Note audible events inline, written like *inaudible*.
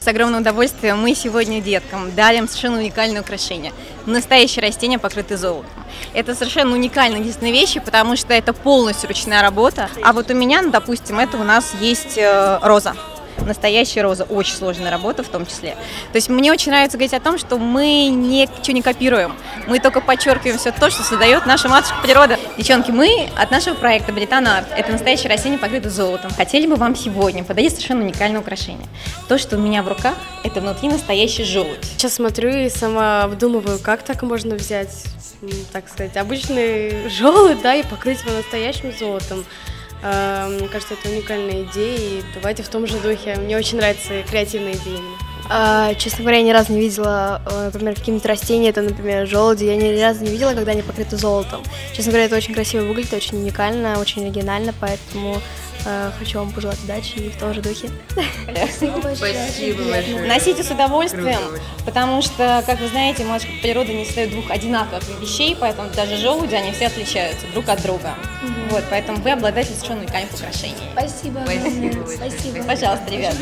С огромным удовольствием мы сегодня деткам дарим совершенно уникальное украшение. Настоящее растение, покрытое золотом. Это совершенно уникальные единственные вещи, потому что это полностью ручная работа. А вот у меня, ну, допустим, это у нас есть э, роза настоящая роза, очень сложная работа в том числе. То есть мне очень нравится говорить о том, что мы ничего не копируем, мы только подчеркиваем все то, что создает наша матушка природа. Девчонки, мы от нашего проекта Британа Арт, это настоящее растение, покрыто золотом, хотели бы вам сегодня подарить совершенно уникальное украшение. То, что у меня в руках, это внутри настоящий желудь. Сейчас смотрю и сама обдумываю, как так можно взять, так сказать, обычный *laughs* желудь, да, и покрыть его настоящим золотом. Э, мне кажется, это уникальная идея, и давайте в том же духе. Мне очень нравятся креативные идеи. А, честно говоря, я ни разу не видела, э, например, какие-нибудь растения, это, например, желуди, я ни разу не видела, когда они покрыты золотом. Честно говоря, это очень красиво выглядит, очень уникально, очень оригинально, поэтому э, хочу вам пожелать удачи и в том же духе. Спасибо большое. Носите с удовольствием, потому что, как вы знаете, матушка природа не создает двух одинаковых вещей, поэтому даже желуди, они все отличаются друг от друга. Вот, поэтому вы обладаете совершенно уникальным украшением. Спасибо. Спасибо. Спасибо. Пожалуйста, ребята.